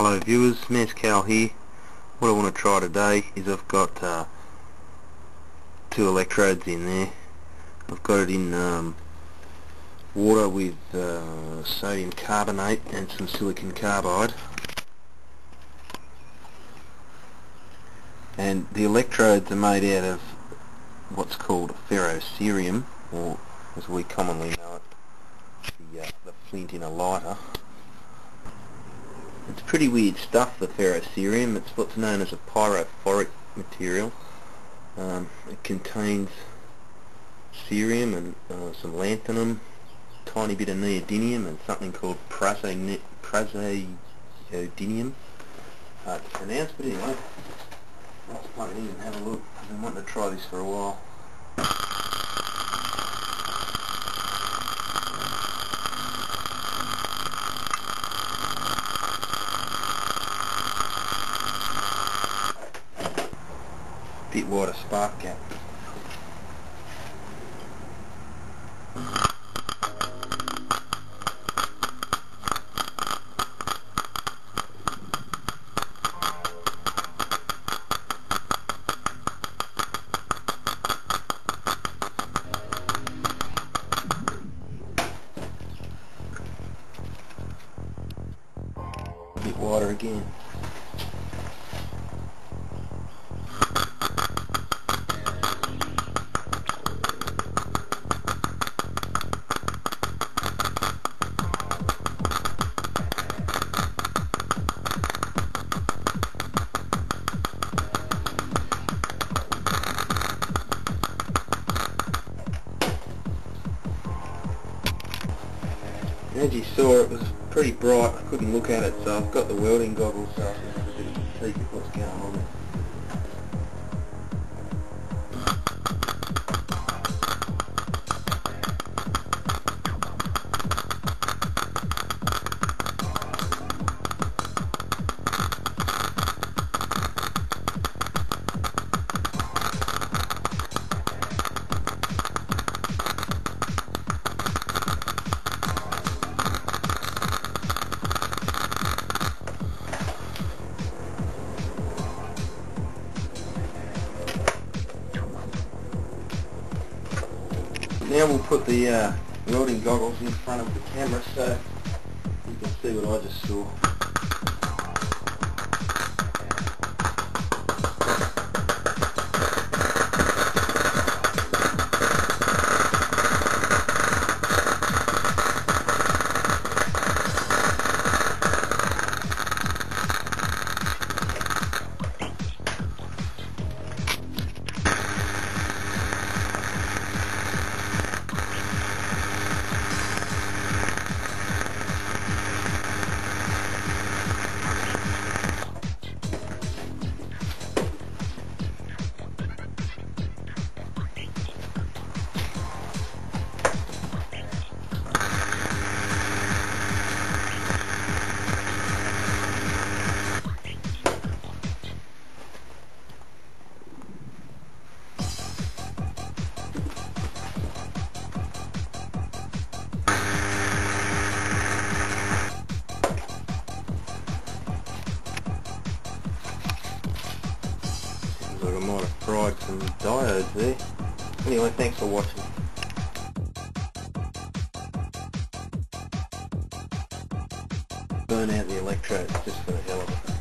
Hello viewers, Mescal here. What I want to try today is I've got uh, two electrodes in there. I've got it in um, water with uh, sodium carbonate and some silicon carbide. And the electrodes are made out of what's called ferrocerium, or as we commonly know it, the, uh, the flint in a lighter. It's pretty weird stuff, the ferrocerium. It's what's known as a pyrophoric material. Um, it contains cerium and uh, some lanthanum, tiny bit of neodymium and something called praseodymium. Hard to pronounce, but anyway, let's plug it in and have a look. I've been wanting to try this for a while. Bit wider spark gap. wider again. As you saw, it was pretty bright. I couldn't look at it, so I've got the welding goggles so I can at what's going on. Now we'll put the uh, welding goggles in front of the camera so you can see what I just saw. Like I might have fried some diodes there. Anyway, thanks for watching. Burn out the electrodes just for the hell of it.